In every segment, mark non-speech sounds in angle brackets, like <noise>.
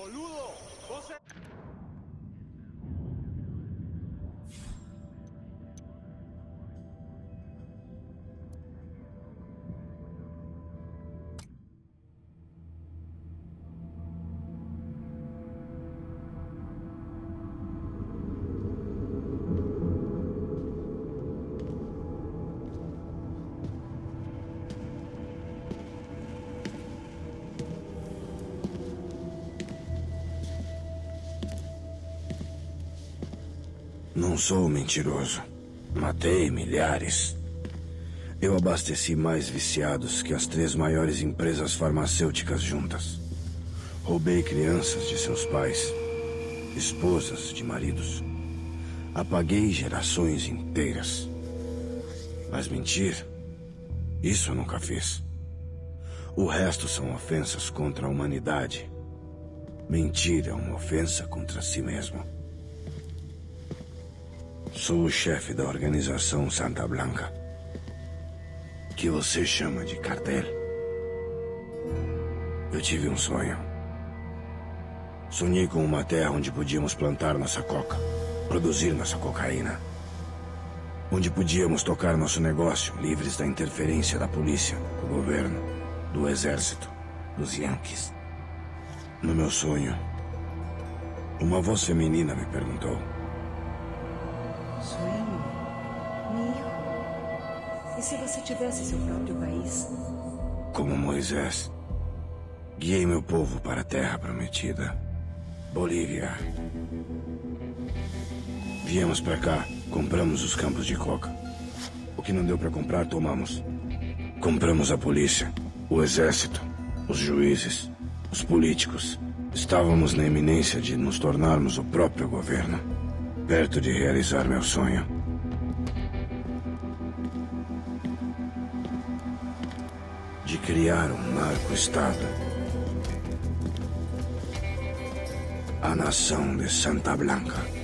Boludo, você... Não sou mentiroso. Matei milhares. Eu abasteci mais viciados que as três maiores empresas farmacêuticas juntas. Roubei crianças de seus pais, esposas de maridos. Apaguei gerações inteiras. Mas mentir, isso eu nunca fiz. O resto são ofensas contra a humanidade. Mentir é uma ofensa contra si mesmo. Sou o chefe da organização Santa Blanca. Que você chama de cartel. Eu tive um sonho. Sonhei com uma terra onde podíamos plantar nossa coca, produzir nossa cocaína. Onde podíamos tocar nosso negócio livres da interferência da polícia, do governo, do exército, dos Yankees. No meu sonho, uma voz feminina me perguntou: E se você tivesse seu próprio país? Como Moisés, guiei meu povo para a terra prometida. Bolívia. Viemos para cá, compramos os campos de coca. O que não deu para comprar, tomamos. Compramos a polícia, o exército, os juízes, os políticos. Estávamos na iminência de nos tornarmos o próprio governo. Perto de realizar meu sonho. Criar um narco-estado. A nação de Santa Blanca.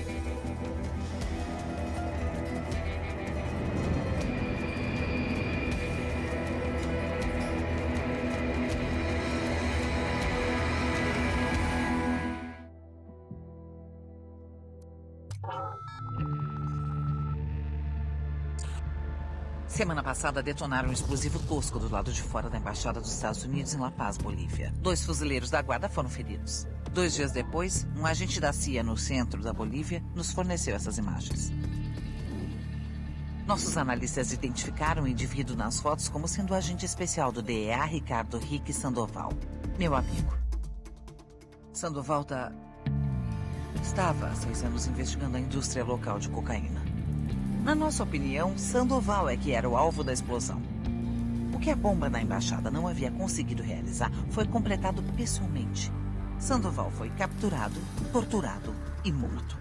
Semana passada detonaram um explosivo tosco do lado de fora da Embaixada dos Estados Unidos em La Paz, Bolívia. Dois fuzileiros da guarda foram feridos. Dois dias depois, um agente da CIA no centro da Bolívia nos forneceu essas imagens. Nossos analistas identificaram o indivíduo nas fotos como sendo o agente especial do DEA, Ricardo Rick Sandoval. Meu amigo. Sandoval tá... Estava há seis anos investigando a indústria local de cocaína. Na nossa opinião, Sandoval é que era o alvo da explosão. O que a bomba na embaixada não havia conseguido realizar foi completado pessoalmente. Sandoval foi capturado, torturado e morto.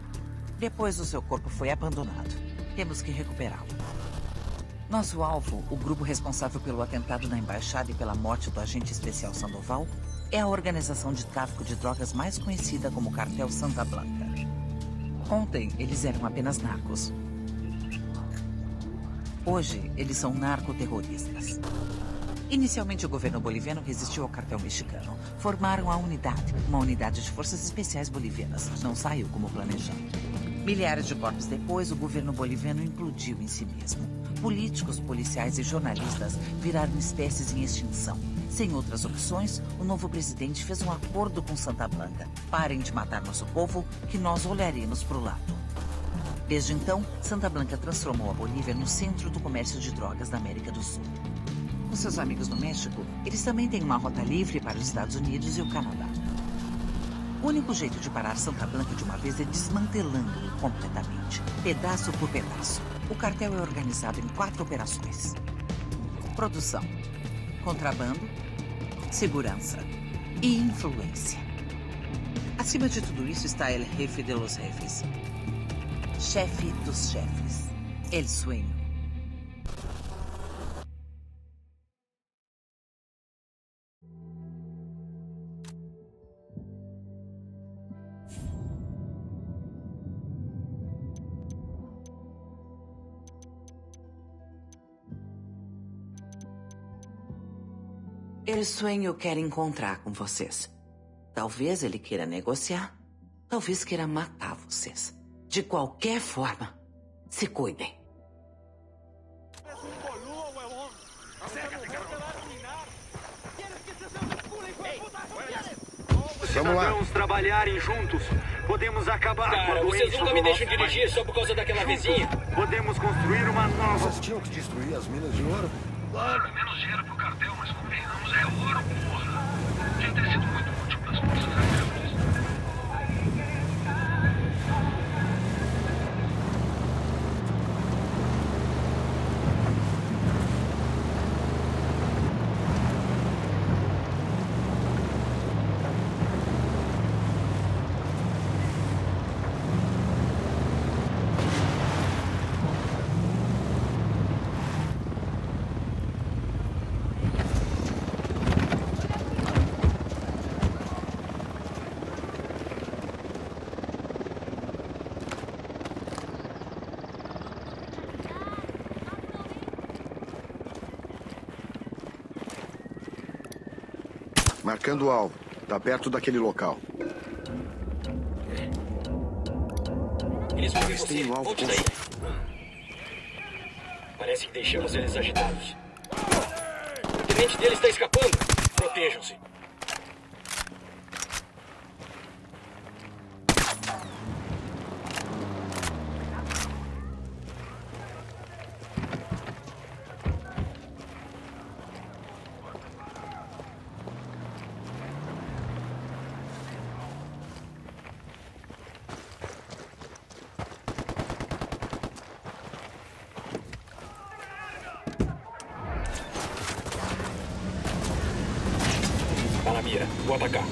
Depois, o seu corpo foi abandonado. Temos que recuperá-lo. Nosso alvo, o grupo responsável pelo atentado na embaixada e pela morte do agente especial Sandoval, é a organização de tráfico de drogas mais conhecida como Cartel Santa Blanca. Ontem, eles eram apenas narcos. Hoje, eles são narcoterroristas. Inicialmente, o governo boliviano resistiu ao cartel mexicano. Formaram a unidade, uma unidade de forças especiais bolivianas. Não saiu como planejado. Milhares de corpos depois, o governo boliviano implodiu em si mesmo. Políticos, policiais e jornalistas viraram espécies em extinção. Sem outras opções, o novo presidente fez um acordo com Santa Blanca. Parem de matar nosso povo, que nós olharemos para o lado. Desde então, Santa Blanca transformou a Bolívia no centro do comércio de drogas da América do Sul. Com seus amigos no México, eles também têm uma rota livre para os Estados Unidos e o Canadá. O único jeito de parar Santa Blanca de uma vez é desmantelando-o completamente, pedaço por pedaço. O cartel é organizado em quatro operações: produção, contrabando, segurança e influência. Acima de tudo isso está El Jefe de los Jefes, chefe dos chefes, El Sueño. El Sueño quer encontrar com vocês. Talvez ele queira negociar. Talvez queira matar vocês. De qualquer forma, se cuidem. Vamos lá. Vamos trabalharem juntos. Podemos acabar com a Cara, doença vocês nunca me deixam dirigir só por causa daquela país. vizinha. Podemos construir uma nova... Vocês tinham que destruir as minas de ouro? Claro, menos dinheiro pro cartel, mas convenhamos, é ouro, porra. Podia ter sido muito útil pras forças Marcando o alvo. Tá perto daquele local. Eles vão ver você. o alvo daí. Parece que deixamos eles agitados. O tenente dele está escapando. Protejam-se. Tá na mira. Vou atacar.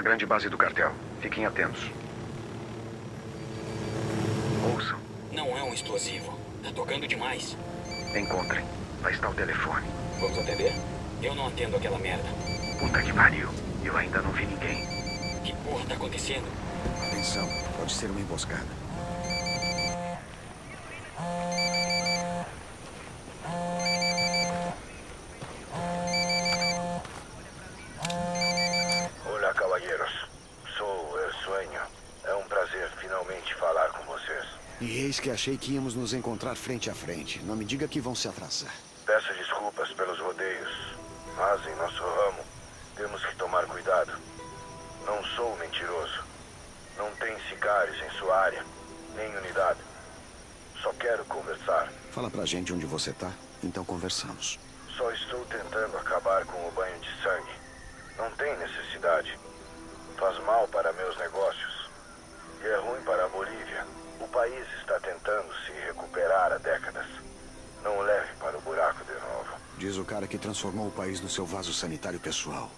Uma grande base do cartel. Fiquem atentos. Ouçam. Não é um explosivo. Tá tocando demais. Encontrem. Lá está o telefone. Vamos atender? Eu não atendo aquela merda. Puta que pariu. Eu ainda não vi ninguém. Que porra tá acontecendo? Atenção. Pode ser uma emboscada. Que achei que íamos nos encontrar frente a frente. Não me diga que vão se atrasar. Peço desculpas pelos rodeios, mas em nosso ramo temos que tomar cuidado. Não sou mentiroso. Não tem sicários em sua área, nem unidade. Só quero conversar. Fala pra gente onde você tá, então conversamos. Só estou tentando acabar com o banho de sangue. Não tem necessidade. Faz mal para meus negócios. E é ruim para a Bolívia. O país está tentando se recuperar há décadas. Não o leve para o buraco de novo. Diz o cara que transformou o país no seu vaso sanitário pessoal.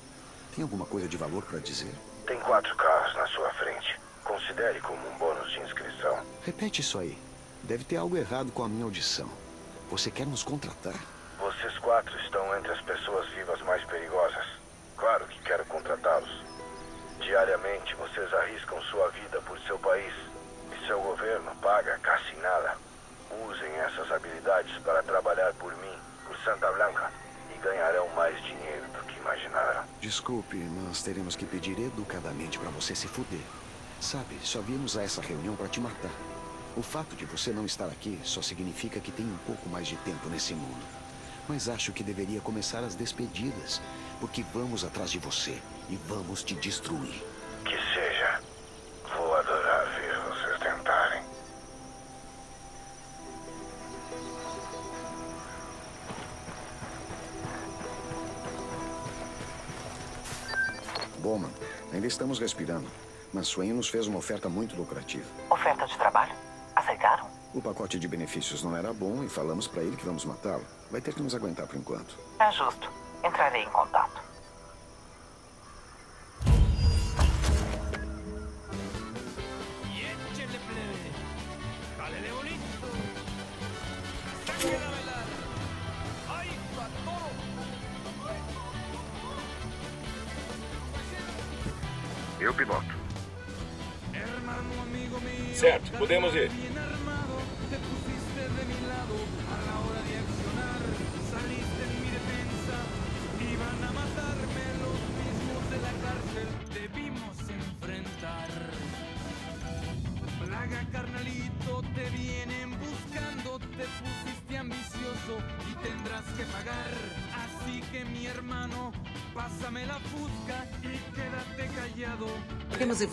Tem alguma coisa de valor pra dizer? Tem quatro carros na sua frente. Considere como um bônus de inscrição. Repete isso aí. Deve ter algo errado com a minha audição. Você quer nos contratar? Vocês quatro estão entre as pessoas vivas mais perigosas. Claro que quero contratá-los. Diariamente vocês arriscam sua vida por seu país. Seu governo paga quase nada. Usem essas habilidades para trabalhar por mim, por Santa Blanca, e ganharão mais dinheiro do que imaginaram. Desculpe, nós teremos que pedir educadamente pra você se fuder. Sabe, só viemos a essa reunião pra te matar. O fato de você não estar aqui só significa que tem um pouco mais de tempo nesse mundo. Mas acho que deveria começar as despedidas, porque vamos atrás de você e vamos te destruir. Que seja. Bowman, ainda estamos respirando. Mas Swain nos fez uma oferta muito lucrativa. Oferta de trabalho? Aceitaram? O pacote de benefícios não era bom e falamos pra ele que vamos matá-lo. Vai ter que nos aguentar por enquanto. É justo. Entrarei em contato.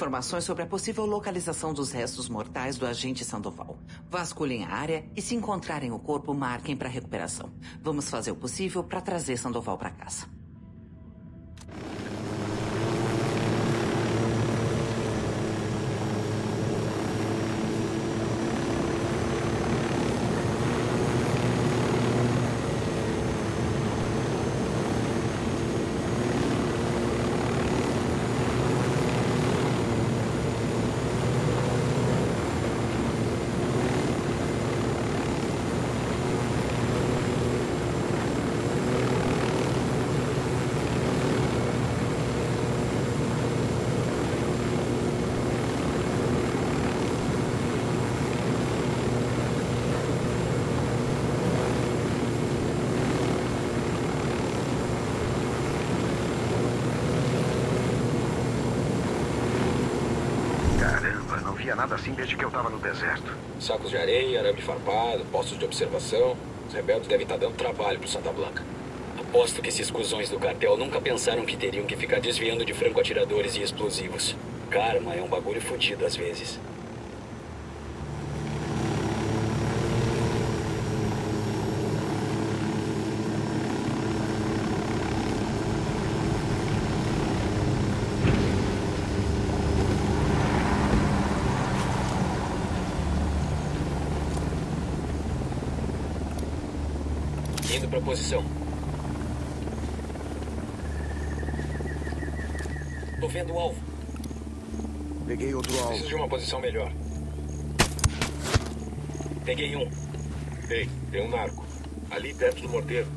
Informações sobre a possível localização dos restos mortais do agente Sandoval. Vasculhem a área e, se encontrarem o corpo, marquem para recuperação. Vamos fazer o possível para trazer Sandoval para casa. Caramba, não via nada assim desde que eu tava no deserto. Sacos de areia, arame farpado, postos de observação. Os rebeldes devem estar dando trabalho pro Santa Blanca. Aposto que esses cuzões do cartel nunca pensaram que teriam que ficar desviando de franco-atiradores e explosivos. Karma é um bagulho fodido às vezes. Indo pra posição. Tô vendo o alvo. Peguei outro alvo. Preciso de uma posição melhor. Peguei um. Ei, tem um narco. Ali perto do morteiro.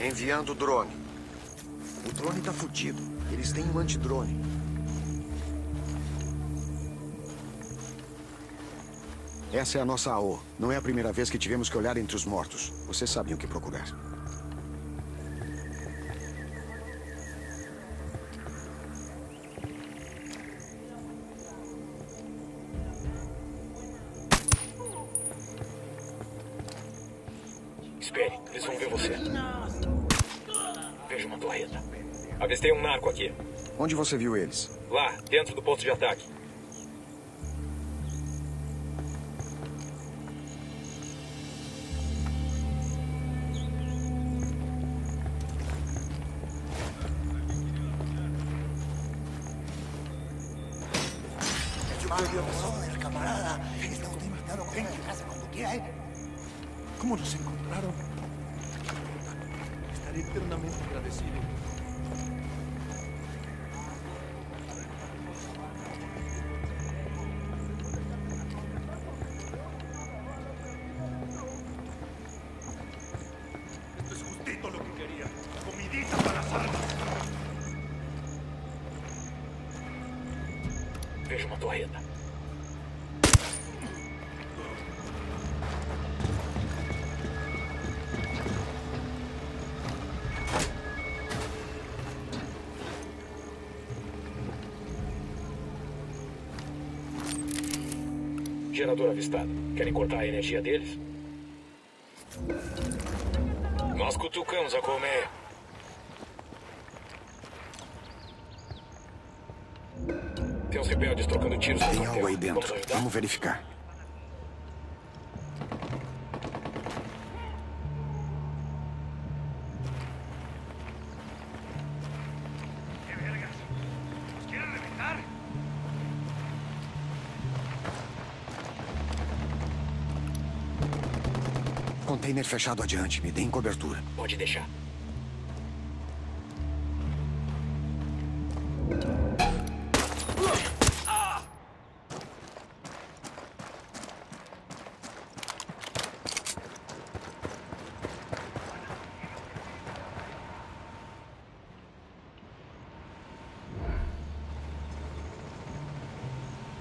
Enviando drone. O drone tá fudido. Eles têm um antidrone. Essa é a nossa AO. Não é a primeira vez que tivemos que olhar entre os mortos. Vocês sabem o que procurar. Onde você viu eles? Lá, dentro do posto de ataque. ¿Cómo nos encontraron? Estaré eternamente agradecido. Gerador avistado. Querem cortar a energia deles? Nós cutucamos a colmeia. Tem uns rebeldes trocando tiros Tem algo aí dentro. Vamos? Vamos verificar. Container fechado adiante. Me deem cobertura. Pode deixar.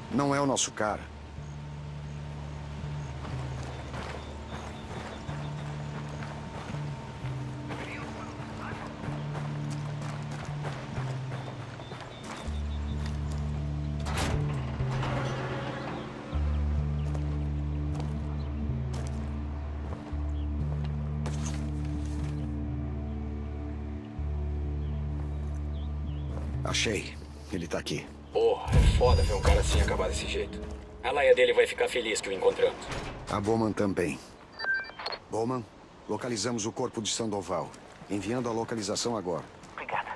Não é o nosso cara. Achei. Ele tá aqui. Porra, é foda ver um cara assim acabar desse jeito. A laia dele vai ficar feliz que o encontramos. A Bowman também. Bowman, localizamos o corpo de Sandoval. Enviando a localização agora. Obrigada.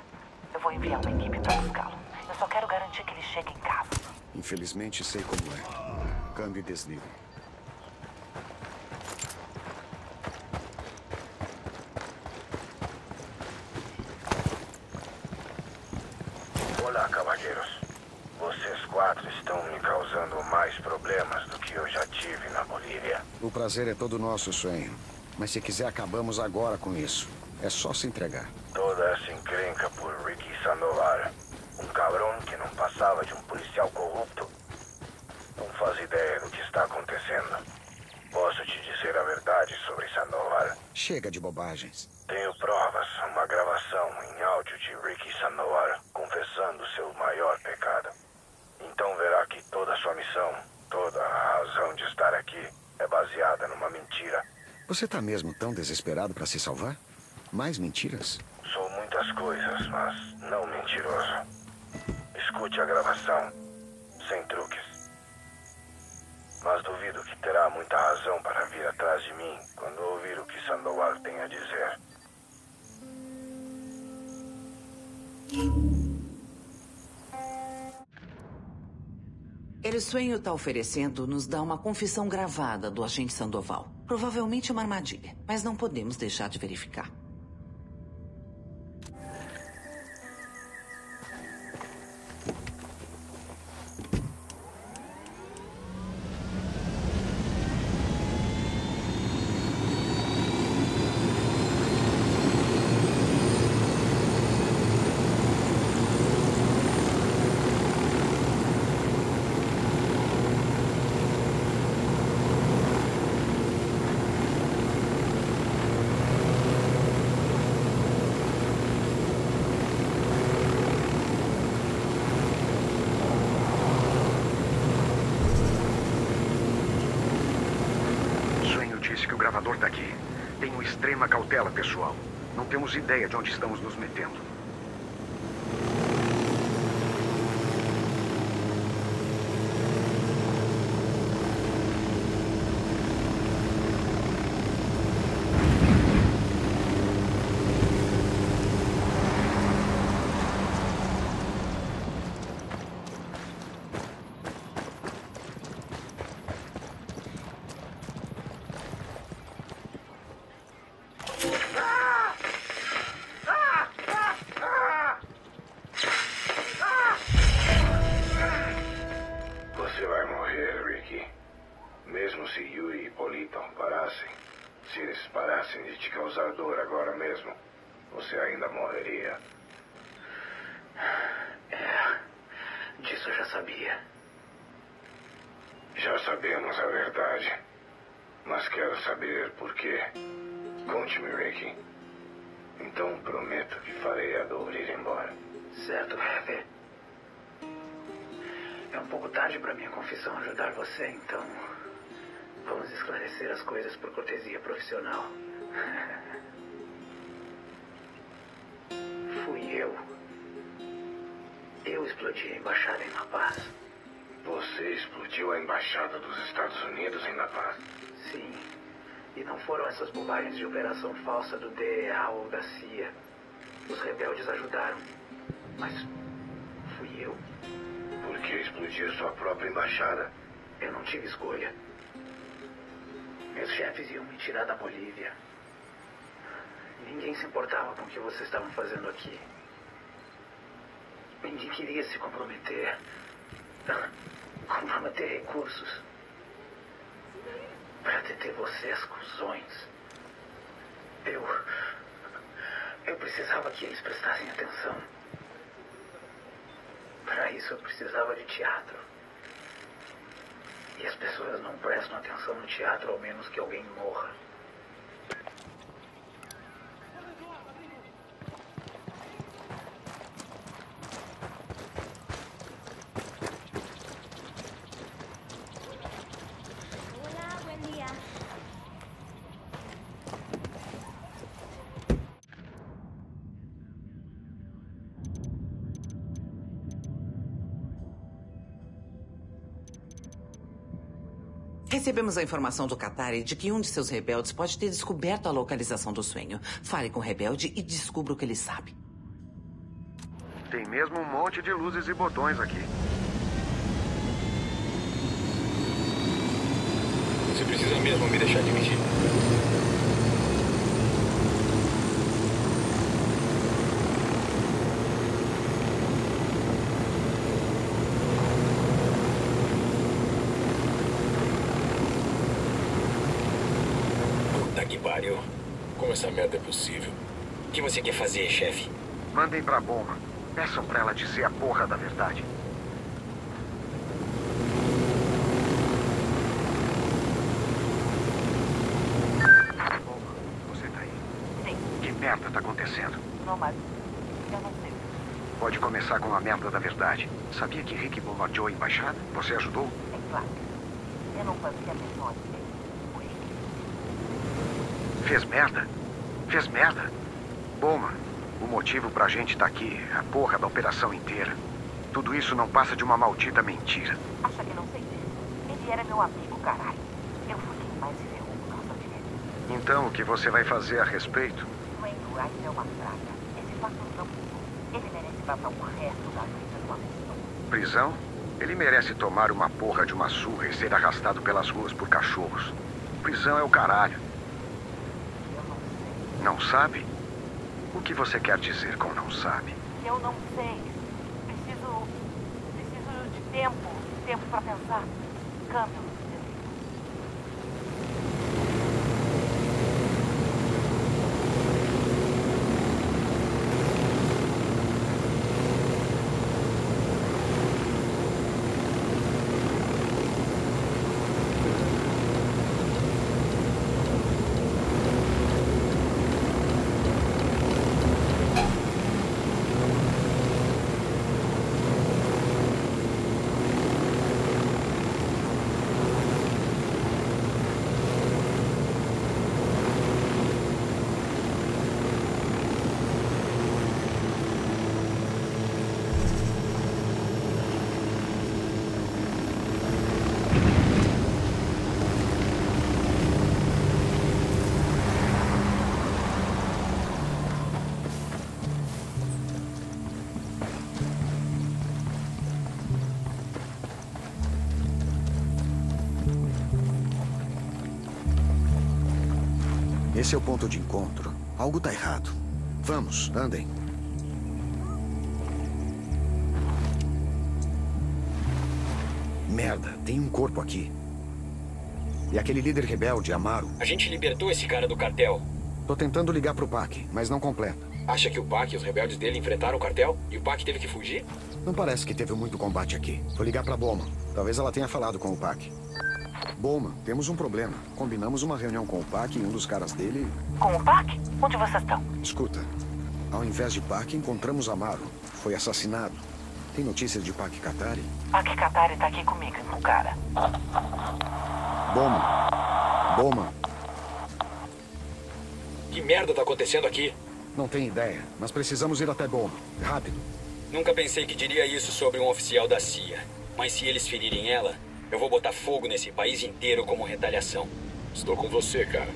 Eu vou enviar uma equipe para buscá-lo. Eu só quero garantir que ele chegue em casa. Infelizmente, sei como é. Câmbio e desligo. Olá, cavalheiros. Vocês quatro estão me causando mais problemas do que eu já tive na Bolívia. O prazer é todo nosso, sonho. Mas se quiser, acabamos agora com isso. É só se entregar. Toda essa encrenca por Ricky Sandoval. Um cabrão que não passava de um policial corrupto. Não faz ideia do que está acontecendo. Posso te dizer a verdade sobre Sandoval. Chega de bobagens. Tenho provas, uma gravação em áudio de Ricky Sandoval confessando seu maior pecado. Então verá que toda a sua missão, toda a razão de estar aqui é baseada numa mentira. Você tá mesmo tão desesperado para se salvar? Mais mentiras? Sou muitas coisas, mas não mentiroso. Escute a gravação, sem truques. Mas duvido que terá muita razão para vir atrás de mim quando ouvir o que Sandoval tem a dizer. El Sueño está oferecendo nos dar uma confissão gravada do agente Sandoval. Provavelmente uma armadilha, mas não podemos deixar de verificar. Sonho disse que o gravador tá aqui. Tenho extrema cautela, pessoal. Não temos ideia de onde estamos nos metendo. Tarde para minha confissão ajudar você, então. Vamos esclarecer as coisas por cortesia profissional. <laughs> Fui eu. Eu explodi a embaixada em La Paz. Você explodiu a embaixada dos Estados Unidos em La Paz? Sim. E não foram essas bobagens de operação falsa do DEA ou da CIA. Os rebeldes ajudaram. Mas. Que explodir sua própria embaixada? Eu não tive escolha. Meus chefes iam me tirar da Bolívia. Ninguém se importava com o que vocês estavam fazendo aqui. Ninguém queria se comprometer. Comprometer recursos. Para deter vocês, cuzões. Eu. Eu precisava que eles prestassem atenção. Para isso eu precisava de teatro. E as pessoas não prestam atenção no teatro ao menos que alguém morra. Recebemos a informação do Qatari de que um de seus rebeldes pode ter descoberto a localização do sonho. Fale com o rebelde e descubra o que ele sabe. Tem mesmo um monte de luzes e botões aqui. Você precisa mesmo me deixar dirigir. Puta que pariu. Como essa merda é possível? O que você quer fazer, chefe? Mandem pra bomba. Peçam pra ela dizer a porra da verdade. Bomba, você tá aí? Sim. Que merda tá acontecendo? Não, mas eu não sei. Pode começar com a merda da verdade. Sabia que Rick bombardeou a embaixada? Você ajudou? É claro. Eu não fazia a menor ideia. Foi Fez merda? Fez merda? Boma, o motivo pra gente estar aqui, a porra da operação inteira. Tudo isso não passa de uma maldita mentira. Acha que não sei disso? Ele era meu amigo, caralho. Eu fui quem mais se ferrou por causa dele. Então, o que você vai fazer a respeito? Wayne Wright é uma praga. Esse fato não mudou. Ele merece passar o resto da vida numa prisão. Prisão? Ele merece tomar uma porra de uma surra e ser arrastado pelas ruas por cachorros. Prisão é o caralho. Eu não sei. Não sabe? O que você quer dizer com não sabe? Eu não sei. Preciso. Preciso de tempo. Tempo pra pensar. Câmbio. Esse é o ponto de encontro. Algo tá errado. Vamos, andem. Merda, tem um corpo aqui. E aquele líder rebelde, Amaro. A gente libertou esse cara do cartel. Tô tentando ligar pro PAC, mas não completa. Acha que o PAC e os rebeldes dele enfrentaram o cartel? E o PAC teve que fugir? Não parece que teve muito combate aqui. Vou ligar pra Boma. Talvez ela tenha falado com o PAC. Boma, temos um problema. Combinamos uma reunião com o PAC e um dos caras dele. Com o PAC? Onde vocês estão? Escuta, ao invés de PAC, encontramos Amaro. Foi assassinado. Tem notícias de PAC Katari? PAC Katari tá aqui comigo, no cara. Boma. Boma. Que merda tá acontecendo aqui? Não tenho ideia, mas precisamos ir até Boma. Rápido. Nunca pensei que diria isso sobre um oficial da CIA. Mas se eles ferirem ela, eu vou botar fogo nesse país inteiro como retaliação. Estou com você, cara.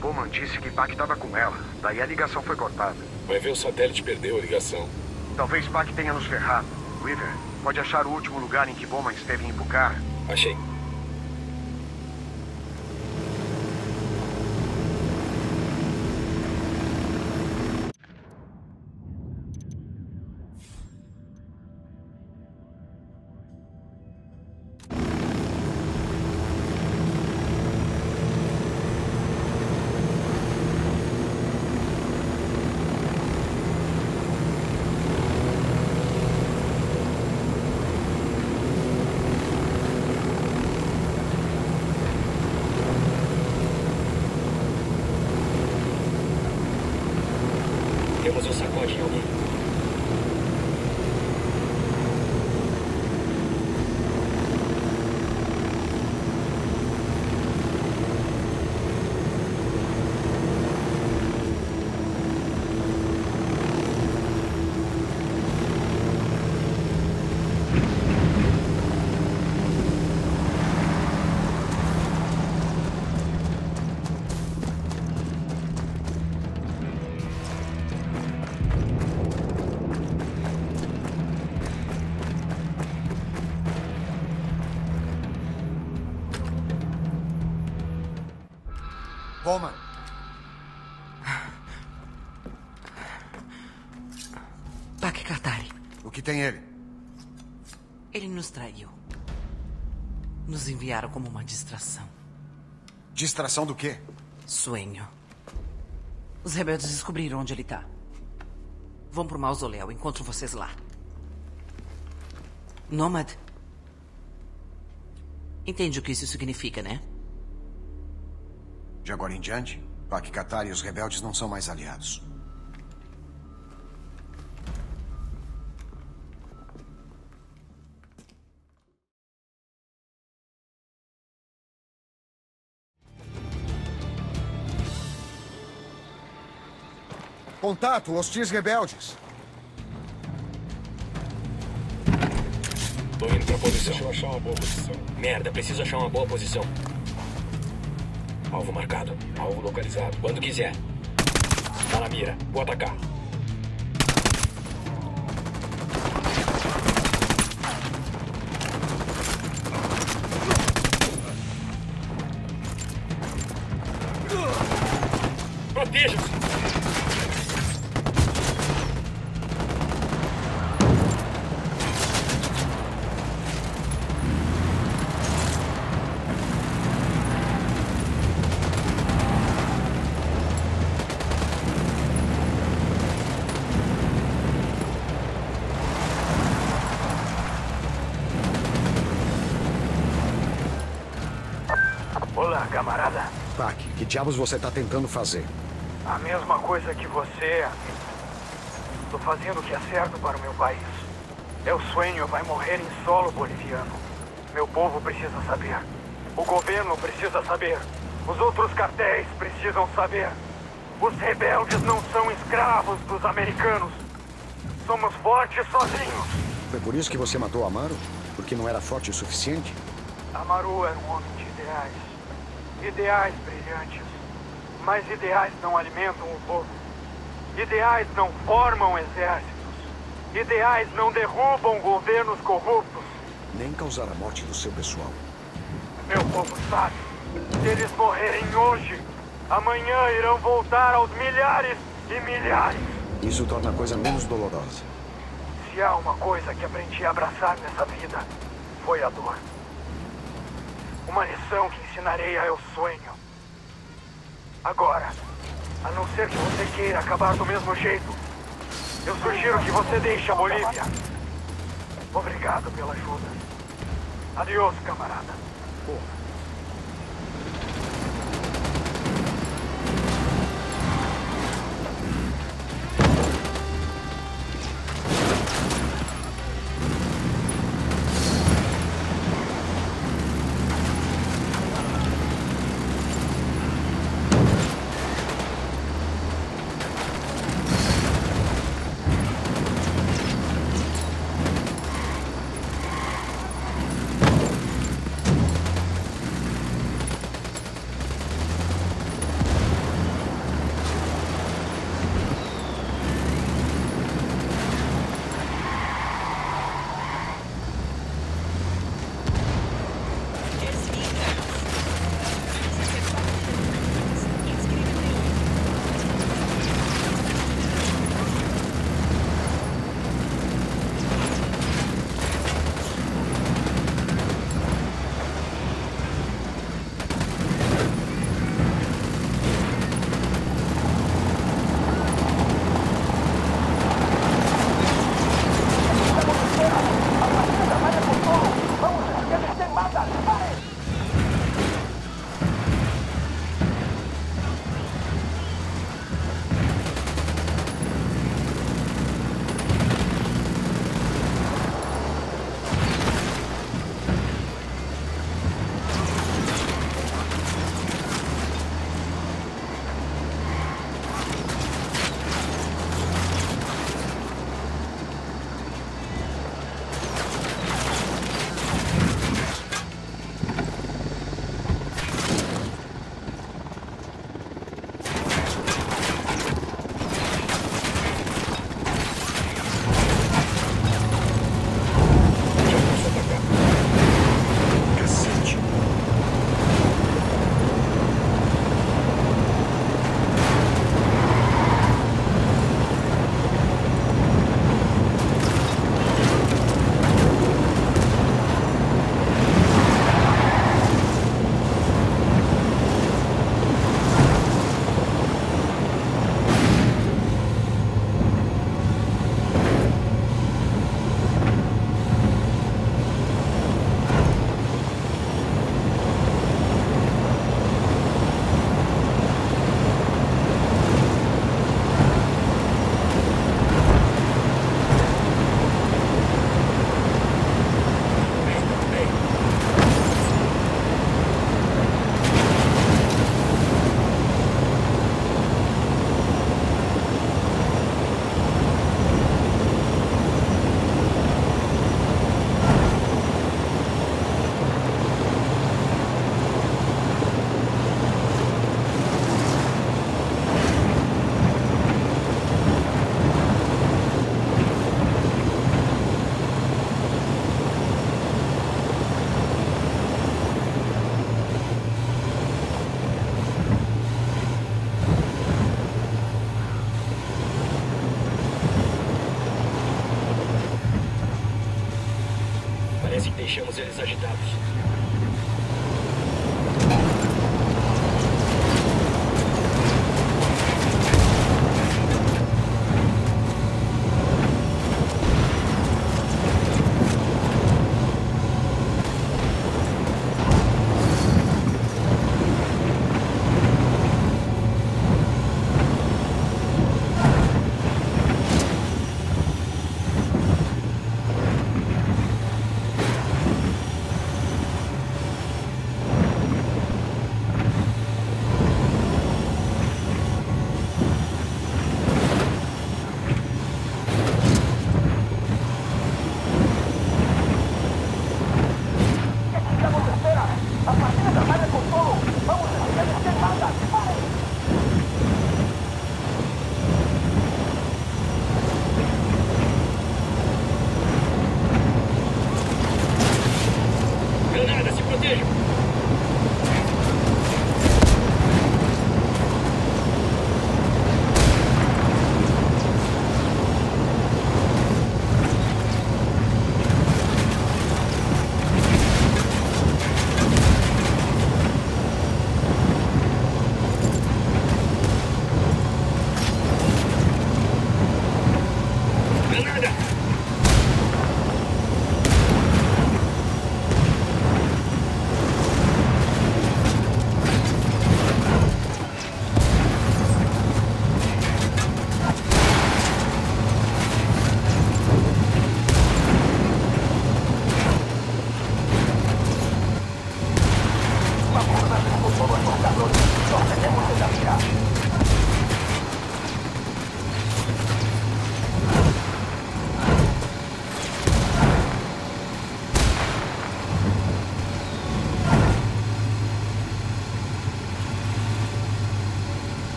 Bowman disse que Pac estava com ela. Daí a ligação foi cortada. Vai ver o satélite perdeu a ligação. Talvez Pac tenha nos ferrado. Weaver, pode achar o último lugar em que Bowman esteve em Bucara? Achei. Tem ele? Ele nos traiu. Nos enviaram como uma distração. Distração do quê? Sonho. Os rebeldes descobriram onde ele tá. Vão pro mausoléu. Encontro vocês lá. Nômade. Entende o que isso significa, né? De agora em diante, Pak Katari e os rebeldes não são mais aliados. Contato, hostis rebeldes. Tô indo pra posição. Deixa eu achar uma boa posição. Merda, preciso achar uma boa posição. Alvo marcado. Alvo localizado. Quando quiser. Tá na mira. Vou atacar. Diabos você tá tentando fazer? A mesma coisa que você. Tô fazendo o que é certo para o meu país. El Sueño vai morrer em solo boliviano. Meu povo precisa saber. O governo precisa saber. Os outros cartéis precisam saber. Os rebeldes não são escravos dos americanos. Somos fortes sozinhos. Foi por isso que você matou Amaro? Porque não era forte o suficiente? Amaru era um homem de ideais. Ideais brilhantes. Mas ideais não alimentam o povo. Ideais não formam exércitos. Ideais não derrubam governos corruptos. Nem causar a morte do seu pessoal. Meu povo sabe. Se eles morrerem hoje, amanhã irão voltar aos milhares e milhares. Isso torna a coisa menos dolorosa. Se há uma coisa que aprendi a abraçar nessa vida, foi a dor. Uma lição que ensinarei a El Sonho. Agora, a não ser que você queira acabar do mesmo jeito, eu sugiro que você deixe a Bolívia. Obrigado pela ajuda. Adiós, camarada. Parece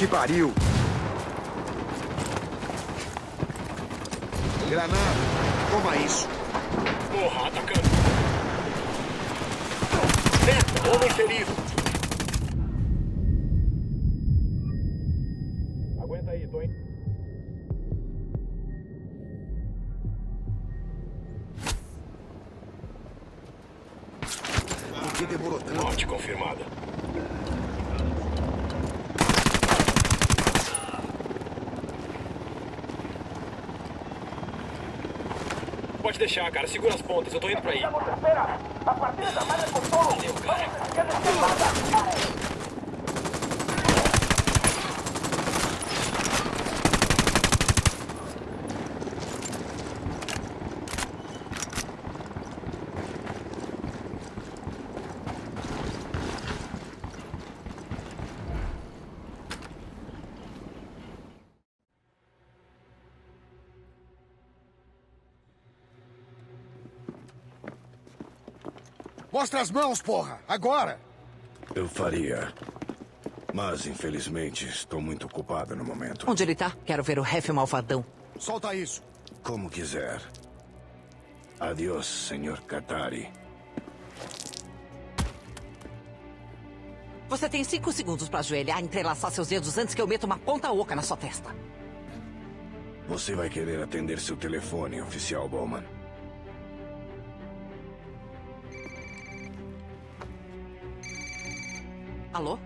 que pariu! Granada, toma isso. Deixar, cara. Segura as pontas. Eu tô indo pra aí. Valeu, cara. Mostra as mãos, porra! Agora! Eu faria. Mas, infelizmente, estou muito ocupado no momento. Onde ele tá? Quero ver o ref malvadão. Solta isso! Como quiser. Adiós, senhor Katari. Você tem cinco segundos pra ajoelhar e entrelaçar seus dedos antes que eu meta uma ponta oca na sua testa. Você vai querer atender seu telefone, oficial Bowman. Alô?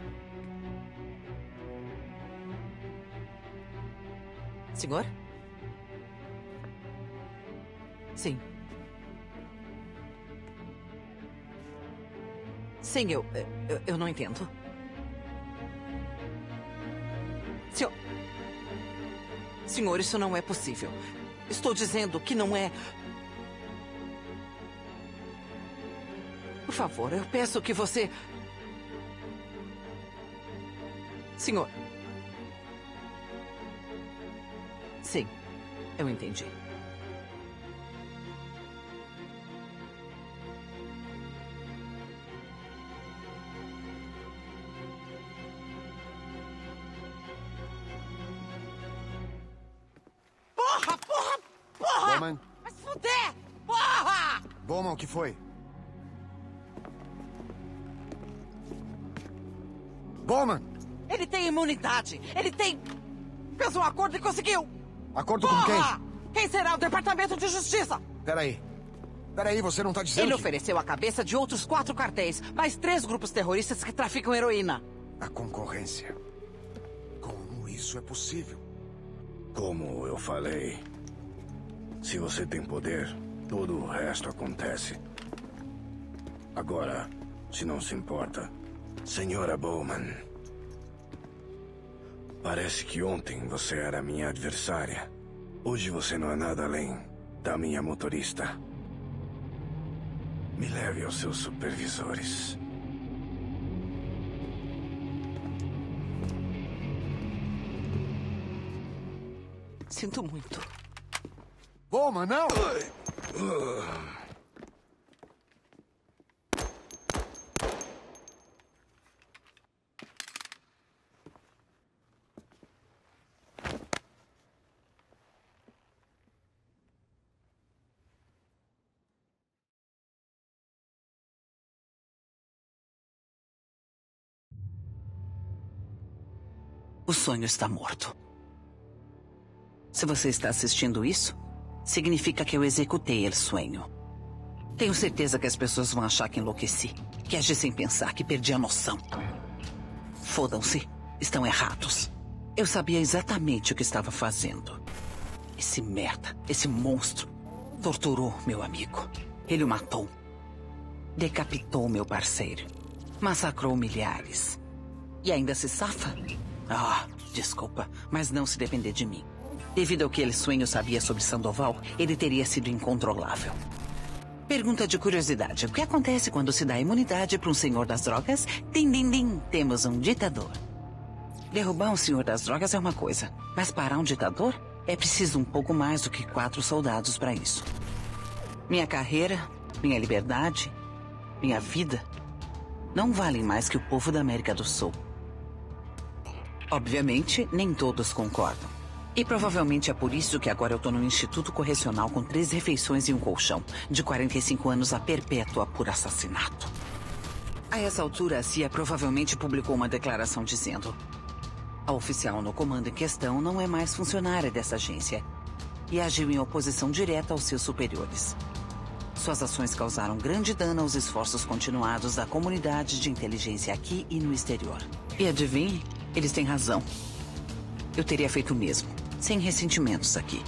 Senhor? Sim. Sim, eu, eu. Eu não entendo. Senhor. Senhor, isso não é possível. Estou dizendo que não é. Por favor, eu peço que você. Senhor. Sim, eu entendi. Porra, porra, porra! Bowman? Se fuder! Porra! Bowman, o que foi? Bowman! Ele tem imunidade. Ele tem... Fez um acordo e conseguiu. Acordo Porra! com quem? Quem será o Departamento de Justiça? Peraí. Peraí, você não tá dizendo Ele que... ofereceu a cabeça de outros quatro cartéis, mais três grupos terroristas que traficam heroína. A concorrência. Como isso é possível? Como eu falei, se você tem poder, todo o resto acontece. Agora, se não se importa, senhora Bowman. Parece que ontem você era minha adversária. Hoje você não é nada além da minha motorista. Me leve aos seus supervisores. Sinto muito. Bowman, não! O sonho está morto. Se você está assistindo isso, significa que eu executei o sonho. Tenho certeza que as pessoas vão achar que enlouqueci, que agi sem pensar, que perdi a noção. Fodam-se. Estão errados. Eu sabia exatamente o que estava fazendo. Esse merda, esse monstro, torturou meu amigo. Ele o matou. Decapitou meu parceiro. Massacrou milhares. E ainda se safa? Ah, desculpa, mas não se depender de mim. Devido ao que ele sonho sabia sobre Sandoval, ele teria sido incontrolável. Pergunta de curiosidade: o que acontece quando se dá imunidade para um senhor das drogas? Din, din, din, temos um ditador. Derrubar um senhor das drogas é uma coisa, mas parar um ditador? É preciso um pouco mais do que quatro soldados para isso. Minha carreira, minha liberdade, minha vida não valem mais que o povo da América do Sul. Obviamente, nem todos concordam. E provavelmente é por isso que agora eu tô no Instituto Correcional com três refeições e um colchão, de 45 anos a perpétua por assassinato. A essa altura, a CIA provavelmente publicou uma declaração dizendo: a oficial no comando em questão não é mais funcionária dessa agência e agiu em oposição direta aos seus superiores. Suas ações causaram grande dano aos esforços continuados da comunidade de inteligência aqui e no exterior. E adivinhe, eles têm razão. Eu teria feito o mesmo, sem ressentimentos aqui.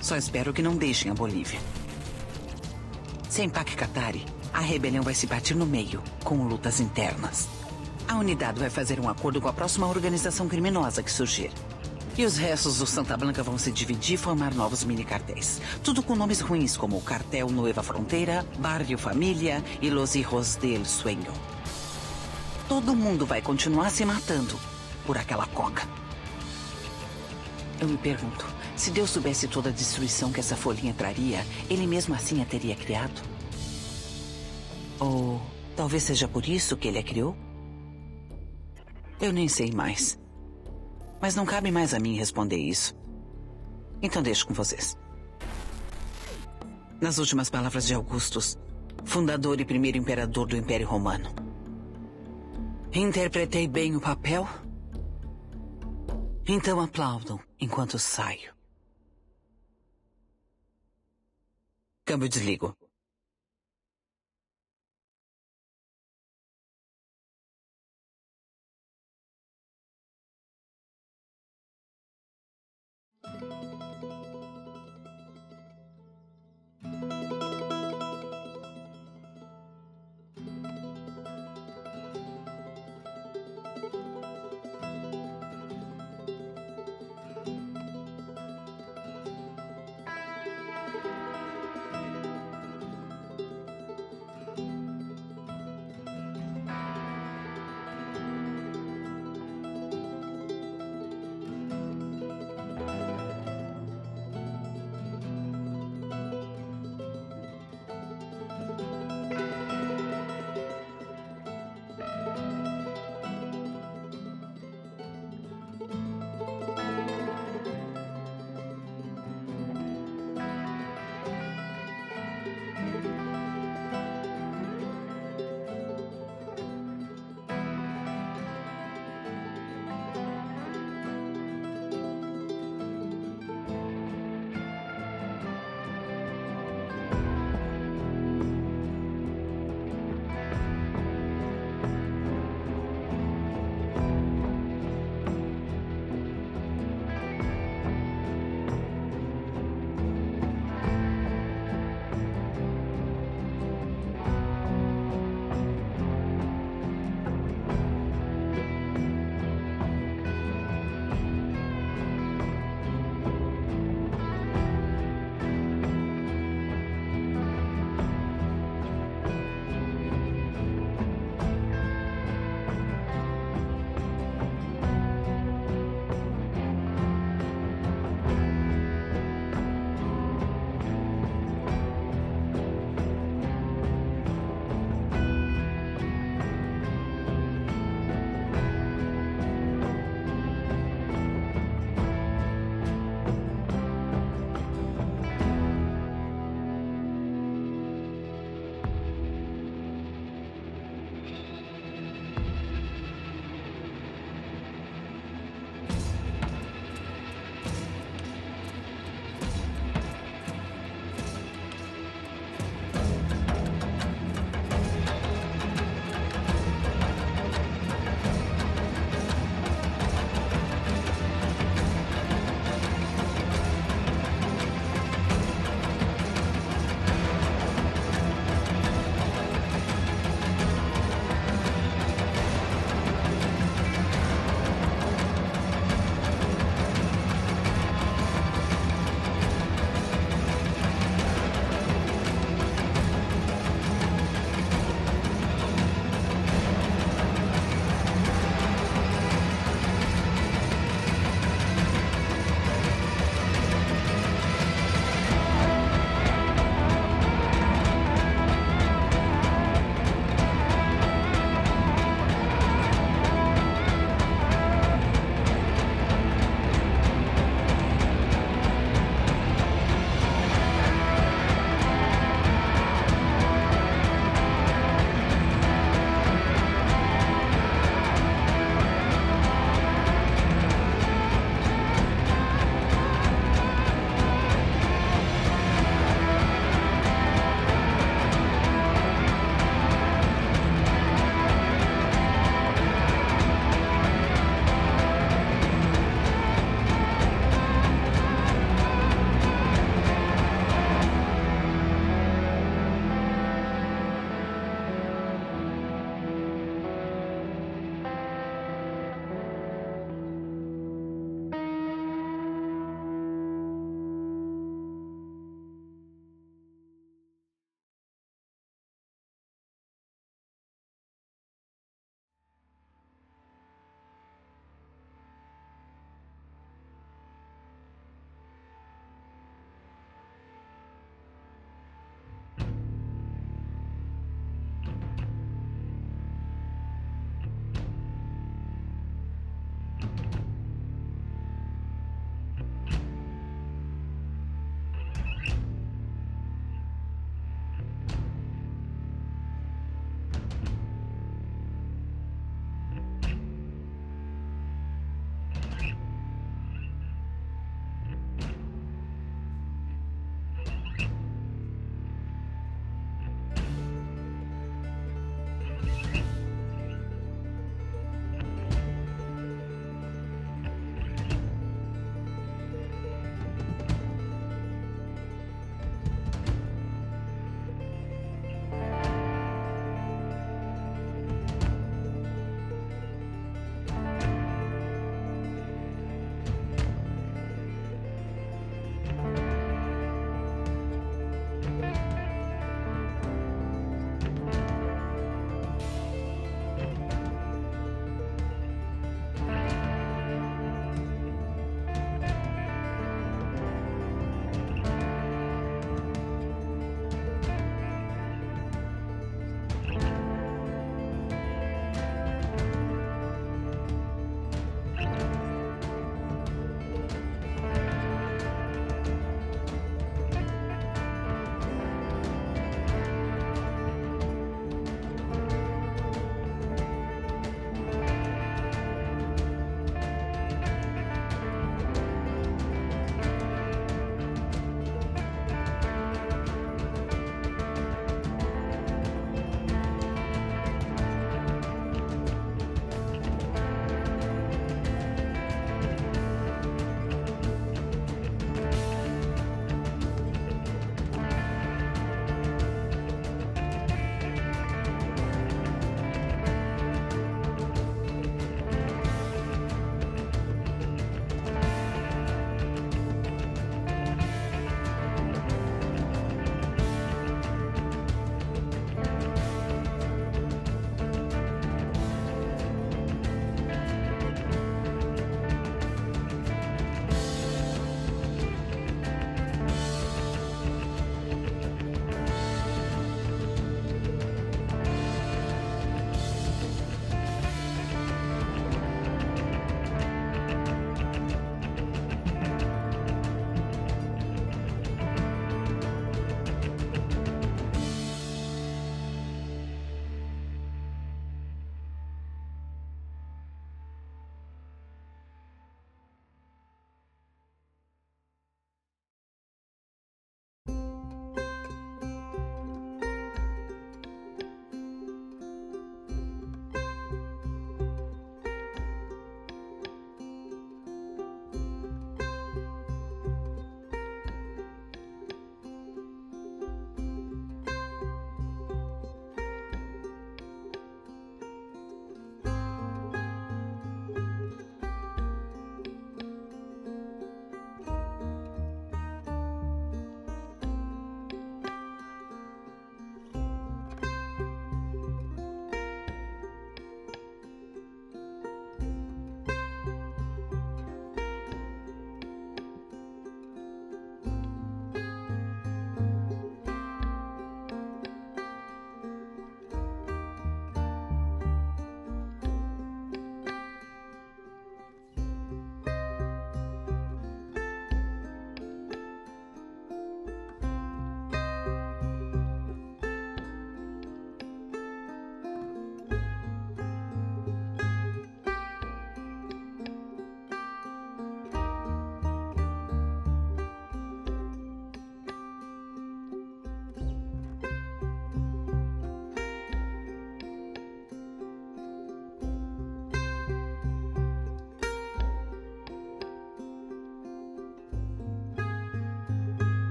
Só espero que não deixem a Bolívia. Sem Pac Katari, a rebelião vai se partir no meio, com lutas internas. A unidade vai fazer um acordo com a próxima organização criminosa que surgir. E os restos do Santa Blanca vão se dividir e formar novos mini-cartéis. Tudo com nomes ruins como Cartel Nueva Fronteira, Barrio Família e Los Hijos del Sueño. Todo mundo vai continuar se matando por aquela coca. Eu me pergunto, se Deus soubesse toda a destruição que essa folhinha traria, ele mesmo assim a teria criado? Ou talvez seja por isso que ele a criou? Eu nem sei mais. Mas não cabe mais a mim responder isso. Então deixo com vocês. Nas últimas palavras de Augustus, fundador e primeiro imperador do Império Romano. Interpretei bem o papel? Então aplaudam enquanto saio. Câmbio desligo.